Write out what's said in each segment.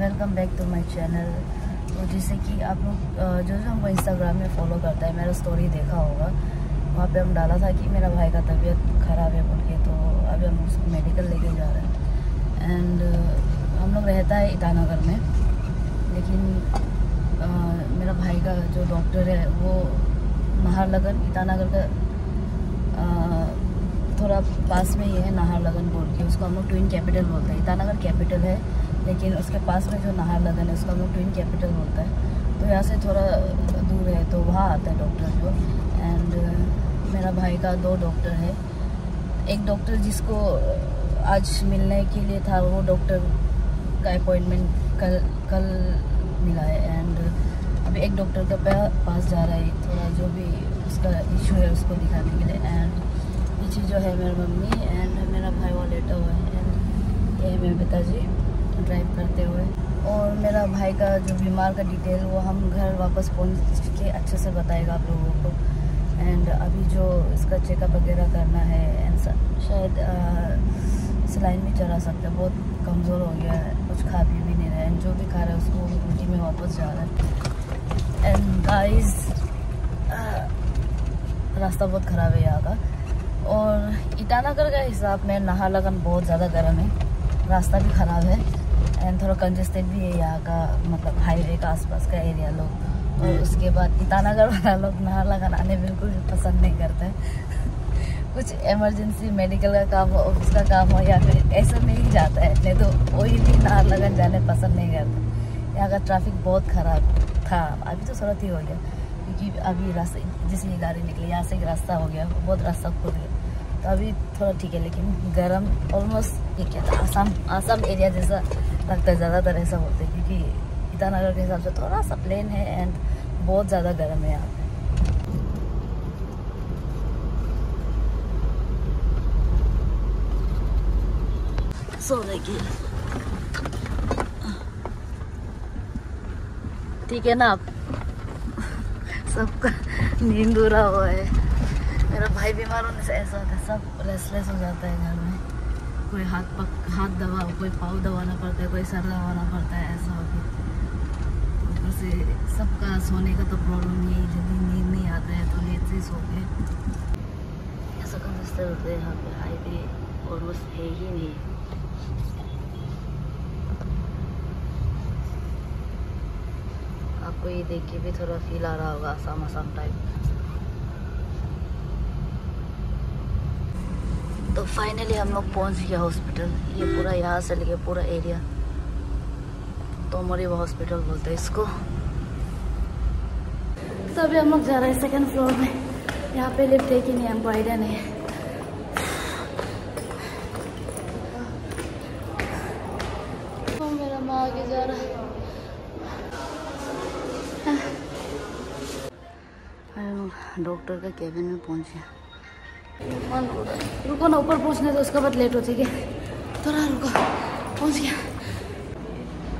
Welcome back to my channel तो जैसे कि आप लोग जो जो हमको इंस्टाग्राम में फॉलो करता है मेरा स्टोरी देखा होगा वहाँ पे हम डाला था कि मेरा भाई का तबीयत ख़राब है बोल के तो अभी हम उसको मेडिकल लेके जा रहे हैं। एंड हम लोग रहता है ईटानगर में लेकिन आ, मेरा भाई का जो डॉक्टर है वो नाहरलगन ईटानगर का थोड़ा पास में ही है, नाहरलगन बोल के। उसको हम लोग ट्विन कैपिटल बोलते हैं। ईटानगर कैपिटल है, लेकिन उसके पास में जो नाहरलगन है, उसको हम लोग ट्विन कैपिटल बोलता है। तो यहाँ से थोड़ा दूर है तो वहाँ आता है डॉक्टर जो। एंड मेरा भाई का दो डॉक्टर है। एक डॉक्टर जिसको आज मिलने के लिए था, वो डॉक्टर का अपॉइंटमेंट कल कल मिला है। एंड अभी एक डॉक्टर का पास जा रहा है, थोड़ा जो भी उसका इशू है, उसको दिखाने के लिए। एंड पीछे जो है मेरी मम्मी एंड मेरा भाई वो लेटा हुआ है एंड ये है मेरे पिताजी ड्राइव करते हुए। और मेरा भाई का जो बीमार का डिटेल वो हम घर वापस पहुँच के अच्छे से बताएगा आप लोगों को। एंड अभी जो इसका चेकअप वगैरह करना है एंड शायद सिलाइन भी चला सकता है। बहुत कमज़ोर हो गया है। कुछ खा पी भी नहीं रहा है। जो भी खा रहा है उसको ड्यूटी में वापस जा रहा है। एंड गाइस रास्ता बहुत ख़राब है यहाँ का। और ईटानगर का हिसाब में नाहरलगन बहुत ज़्यादा गर्म है। रास्ता भी ख़राब है। एंड थोड़ा कंजेस्टेड भी है यहाँ का मतलब हाईवे का आसपास का एरिया लोग। और उसके बाद ईटानगर वाला लोग नाहरलगन आने बिल्कुल भी पसंद नहीं करते। कुछ इमरजेंसी मेडिकल का काम हो ऑफ़िस का काम हो या फिर ऐसा में ही जाता है। नहीं तो कोई भी नाहरलगन जाने पसंद नहीं करता। यहाँ का ट्रैफ़िक बहुत ख़राब था। अभी तो थोड़ा ठीक हो गया। क्योंकि अभी रास्ते जिसमें गाड़ी निकली, यहाँ से एक रास्ता हो गया। बहुत रास्ता खुल गया। तो अभी थोड़ा ठीक है, लेकिन गर्म ऑलमोस्ट ये क्या था? आसाम आसाम एरिया जैसा लगता है ज़्यादातर ऐसा होता है, क्योंकि ईटानगर के हिसाब से थोड़ा सा प्लेन है एंड बहुत ज़्यादा गर्म है यहाँ पे। ठीक है ना आप सबका नींद उड़ा हुआ है। मेरा भाई बीमार होने से ऐसा होता है, सब रेस्टलेस हो जाता है घर में। कोई हाथ पक, हाथ दबा, कोई पाव दबाना पड़ता है, कोई सर दबाना पड़ता है, ऐसा हो गया। ऊपर से सबका सोने का तो प्रॉब्लम यही जल्दी नींद नहीं आता है तो लेट से सो गए ऐसा कम कंजस्टर होता है यहाँ पे हाईवे ऑलमोस्ट है ही नहीं। आपको ये देख के भी थोड़ा फील आ रहा होगा आसाम आसाम टाइप तो फाइनली हम लोग पहुँच गया हॉस्पिटल ये पूरा यहाँ से लेके पूरा एरिया तो मोरी वो हॉस्पिटल बोलते हैं इसको. तो अभी हम लोग जा रहे हैं सेकंड फ्लोर में. यहाँ पे लिफ्ट है कि नहीं हमको आइडिया नहीं है. तो मेरा माँ आगे जा रहा है. डॉक्टर का केबिन में पहुँच गया रुको ना ऊपर पहुँचने तो उसके बाद लेट हो है थोड़ा रुको। पहुँच गया।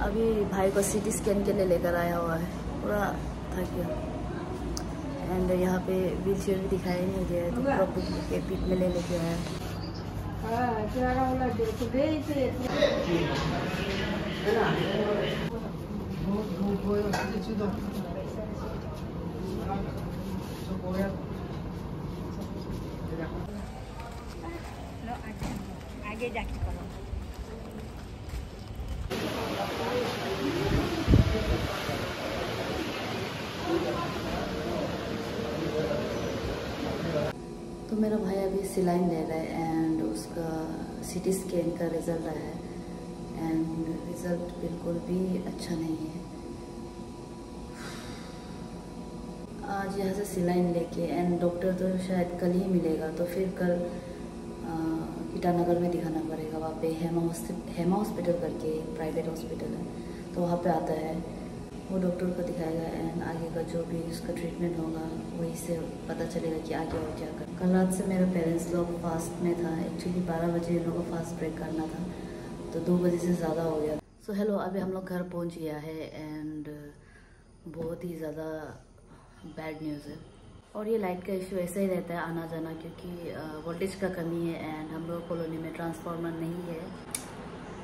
अभी भाई को सीटी स्कैन के लिए लेकर आया हुआ है। पूरा थक गया। एंड यहाँ पे व्हील चेयर भी दिखाई नहीं दिया है तो पूरा बुक के पीठ में ले लेके आया है। आगे जाके करो। तो मेरा भाई अभी सिलाइन ले रहा है एंड उसका सिटी स्कैन का रिज़ल्ट आया है एंड रिज़ल्ट बिल्कुल भी अच्छा नहीं है। आज यहाँ से सिलाइन लेके एंड डॉक्टर तो शायद कल ही मिलेगा तो फिर कल ईटानगर में दिखाना पड़ेगा। वहाँ पे हेमा हेमा हॉस्पिटल करके प्राइवेट हॉस्पिटल है। तो वहाँ पे आता है। वो डॉक्टर को दिखाएगा एंड आगे का जो भी उसका ट्रीटमेंट होगा, वही से पता चलेगा कि आगे और क्या कर, कल रात से मेरे पेरेंट्स लोग फास्ट में था। एक्चुअली बारह बजे इन लोगों को फास्ट ब्रेक करना था। तो दो बजे से ज़्यादा हो गया। सो हेलो अभी हम लोग घर पहुँच गया है एंड बहुत ही ज़्यादा बैड न्यूज़ है। और ये लाइट का इशू ऐसा ही रहता है आना जाना क्योंकि वोल्टेज का कमी है एंड हम लोग कॉलोनी में ट्रांसफार्मर नहीं है।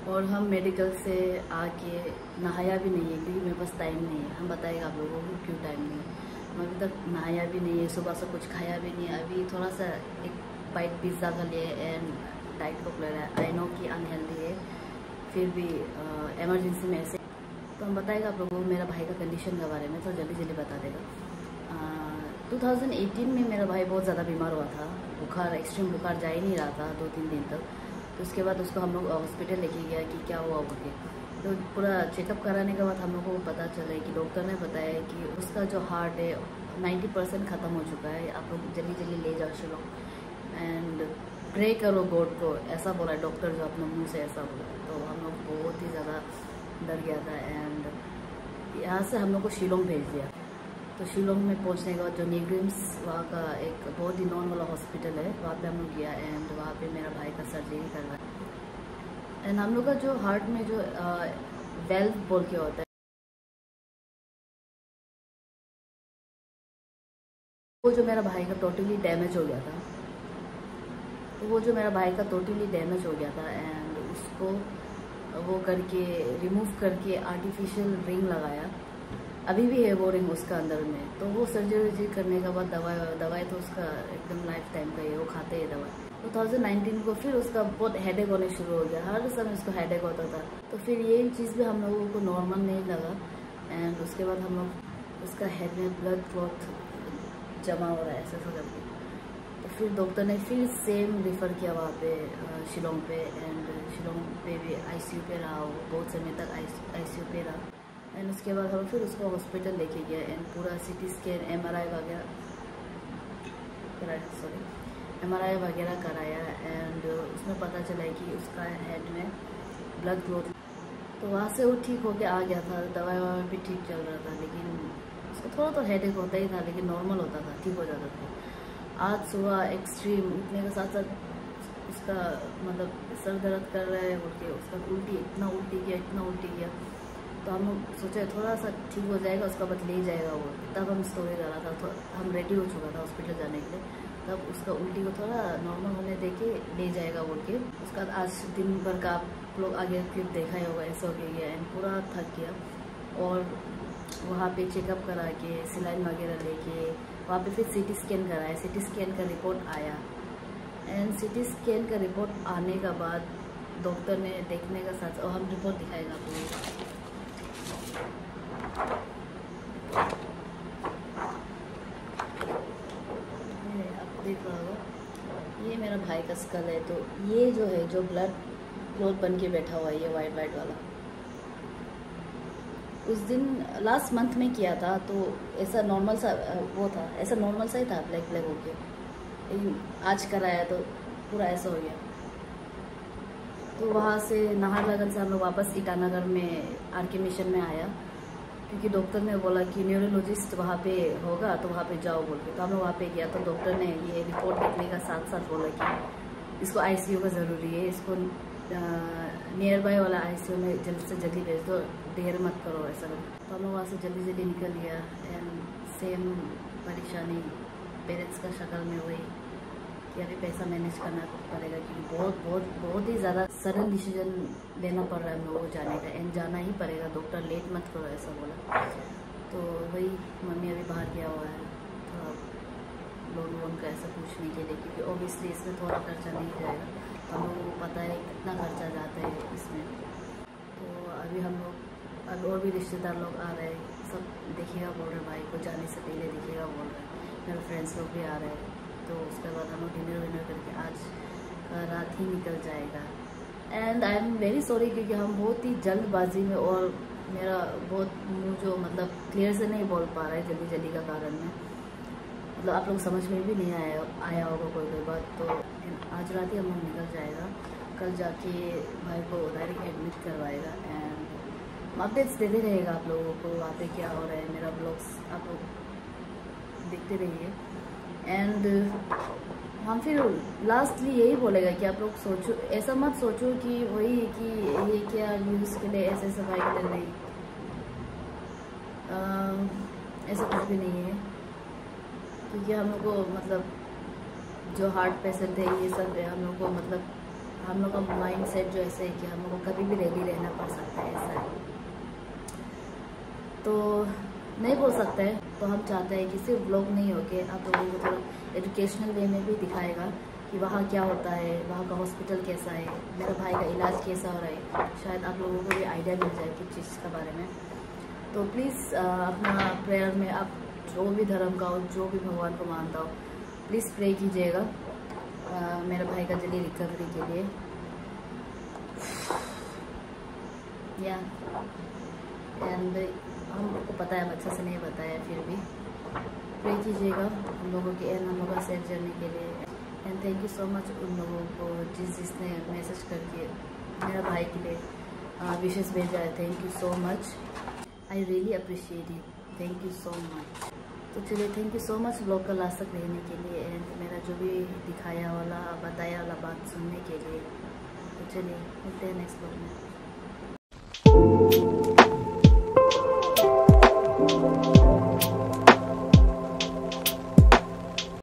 और हम मेडिकल से आके नहाया भी नहीं है, क्योंकि मेरे पास टाइम नहीं है। हम बताएगा आप लोगों को क्यों टाइम नहीं है। हम अभी तक नहाया भी नहीं है, सुबह से कुछ खाया भी नहीं है। अभी थोड़ा सा एक बाइट पिज़्ज़ा का लिए एंड डाइट रहा है। आई नो कि अनहेल्दी है। फिर भी एमरजेंसी में ऐसे। तो हम बताएगा आप लोगों को मेरा भाई का कंडीशन के बारे में तो जल्दी जल्दी बता देगा। टू थाउज़ेंड एटीन में मेरा भाई बहुत ज़्यादा बीमार हुआ था। बुखार एक्सट्रीम बुखार जा ही नहीं रहा था दो तीन दिन तक। तो उसके बाद उसको हम लोग हॉस्पिटल लेके गया कि क्या हुआ बोल तो पूरा चेकअप कराने के बाद हम लोग को पता चला कि डॉक्टर ने बताया कि उसका जो हार्ट है नाइन्टी परसेंट ख़त्म हो चुका है। आप लोग जल्दी जल्दी ले जाओ चलो। एंड प्रे करो गॉड को। ऐसा बोला डॉक्टर जो अपने मुँह से ऐसा बोला। तो हम लोग बहुत ही ज़्यादा डर गया था। एंड यहाँ से हम लोग को शिलोंग भेज दिया। तो शिलोंग में पहुँचने के बाद जो नीग्रिम्स वहाँ का एक बहुत ही नॉन वाला हॉस्पिटल है, वहाँ पे हम लोग गया एंड वहाँ पे मेरा भाई का सर्जरी करवाया। एंड हम लोग का जो हार्ट में जो वेल्व बोल के होता है। वो जो मेरा भाई का टोटली डैमेज हो गया था। तो वो जो मेरा भाई का टोटली डैमेज हो गया था एंड उसको वो करके रिमूव करके आर्टिफिशियल रिंग लगाया। अभी भी है बोरिंग उसका अंदर में। तो वो सर्जरी करने के बाद दवाई दवाई तो उसका एकदम लाइफ टाइम का है वो खाते हैं दवाई। 2019 को फिर उसका बहुत हेडेक होने शुरू हो गया। हर समय उसको हेडेक होता था। तो फिर ये चीज़ भी हम लोगों को नॉर्मल नहीं लगा। एंड उसके बाद हम लोग उसका हेड में ब्लड क्लॉथ जमा हो रहा है ऐसा ऐसा तो फिर डॉक्टर ने फिर सेम रिफ़र किया वहाँ पे शिलोंग पे। एंड शिलोंग पे भी आईसीयू पे रहा, वो बहुत समय तक आईसीयू पे रहा। एंड उसके बाद हम फिर उसको हॉस्पिटल लेके गया एंड पूरा C T scan M R I वगैरह सॉरी एमआरआई वगैरह कराया एंड उसमें पता चला कि उसका हेड में ब्लड ग्रोथ तो वहाँ से वो ठीक होके आ गया था, दवाई ववाई भी ठीक चल रहा था, लेकिन उसको थोड़ा तो हेड होता ही था, लेकिन नॉर्मल होता था, ठीक हो जाता था। आज सुबह एक्सट्रीम उठने के साथ साथ उसका मतलब सर दर्द कर रहा है उठ के उसका उल्टी, इतना उल्टी किया, इतना उल्टी किया। तो हम सोचे थोड़ा सा ठीक हो जाएगा, उसका बाद ले जाएगा वो। तब हम स्टोरी डाला था तो हम रेडी हो चुका था हॉस्पिटल जाने के लिए। तब उसका उल्टी को थोड़ा नॉर्मल होने दे के ले जाएगा बोल के उसका बाद आज दिन भर का आप लोग आगे क्लिप देखा ही होगा, ऐसा हो गया एंड पूरा थक गया। और वहाँ पे चेकअप करा के सिलाइन वगैरह लेके, वहाँ पे फिर सीटी स्कैन कराया। सीटी स्कैन का रिपोर्ट आया। एंड सीटी स्कैन का रिपोर्ट आने का बाद डॉक्टर ने देखने का साथ, और हम रिपोर्ट दिखाएगा आपको। ये मेरा भाई का स्कल है तो ये जो है, जो ब्लड क्लोथ बन के बैठा हुआ है, ये वाइट वाइट वाला। उस दिन लास्ट मंथ में किया था तो ऐसा नॉर्मल सा वो था, ऐसा नॉर्मल सा ही था ब्लैक ब्लैक होके। लेकिन आज कराया तो पूरा ऐसा हो गया। तो वहाँ से नाहरलगन से हम लोग वापस ईटानगर में आर के मिशन में आया। क्योंकि डॉक्टर ने बोला कि न्यूरोलॉजिस्ट वहाँ पे होगा तो वहाँ पे जाओ बोल के। तो हम लोग वहाँ पे गया तो डॉक्टर ने ये रिपोर्ट देखने का साथ साथ बोला कि इसको आईसीयू का ज़रूरी है, इसको नियर बाय वाला आईसीयू में जल्दी से जल्दी भेज दो देर मत करो ऐसा तो हम लोग वहाँ से जल्दी जल्दी निकल गया एंड सेम परेशानी पेरेंट्स का शक्ल में वही अभी पैसा मैनेज करना पड़ेगा क्योंकि बहुत बहुत बहुत ही ज़्यादा सडन डिसीज़न लेना पड़ रहा है हम लोगों को जाने का एंड जाना ही पड़ेगा। डॉक्टर लेट मत करो, ऐसा बोला। तो वही मम्मी अभी बाहर गया हुआ है थोड़ा लोन वोन का ऐसा पूछने के लिए क्योंकि ओबियसली इसमें थोड़ा खर्चा नहीं जाएगा तो हम लोगों को पता है कितना खर्चा जाता है इसमें। तो अभी हम लोग, अब और भी रिश्तेदार लोग आ रहे हैं, सब देखिएगा बोल रहे भाई को जाने से पहले देखिएगा बोल रहे हैं। मेरे फ्रेंड्स लोग भी आ रहे हैं। तो उसके बाद हम लोग डिनर विनर करके आज का रात ही निकल जाएगा। And I am very sorry क्योंकि हम बहुत ही जल्दबाजी में और मेरा बहुत मुँह जो मतलब क्लियर से नहीं बोल पा रहा है जल्दी जल्दी का कारण में मतलब आप लोग समझ में भी नहीं आया आया होगा कोई कोई बात तो आज रात ही हम लोग निकल जाएगा। कल जाके भाई को डायरेक्ट एडमिट करवाएगा एंड अपडेट्स देते रहेगा आप लोगों को पे क्या हो रहा है, मेरा ब्लॉग्स आप लोग देखते रहिए। एंड हम फिर लास्टली यही बोलेगा कि आप लोग सोचो, ऐसा मत सोचो कि वही कि ये क्या यूज़ के लिए ऐसे सफ़ाई कर रही ऐसा कुछ भी नहीं है। क्योंकि हम लोग को मतलब जो हार्ट पेशेंट है ये सब है, हम लोग को मतलब हम लोग का माइंड सेट जो ऐसे है कि हम लोग को कभी भी रेडी रहना पड़ सकता है, ऐसा है। तो नहीं बोल सकते हैं। तो हम चाहते हैं कि सिर्फ़ ब्लॉग नहीं होके आप लोगों को थोड़ा एजुकेशनल वे में भी दिखाएगा कि वहाँ क्या होता है, वहाँ का हॉस्पिटल कैसा है, मेरे भाई का इलाज कैसा हो रहा है। शायद आप लोगों को भी आइडिया मिल जाए किस चीज़ के बारे में। तो प्लीज़ अपना प्रेयर में आप जो भी धर्म का हो, जो भी भगवान को मानता हो प्लीज़ प्रे कीजिएगा मेरे भाई का जल्दी रिकवरी के लिए। या एंड हम लोग को पता है अच्छा से नहीं बताया फिर भी। प्रे कीजिएगा हम लोगों के एंड हम लोग सेफ़ जर्नी के लिए। And thank you so much उन लोगों को जिस जिसने मैसेज करके मेरा भाई के लिए विशेष भेजा है। Thank you so much I really appreciate it thank you so much तो चलिए thank you so much blog का तक रहने के लिए एंड मेरा जो भी दिखाया वाला, बताया वाला बात सुनने के लिए। तो चलिए, मिलते हैं नेक्स्ट ब्लॉग में।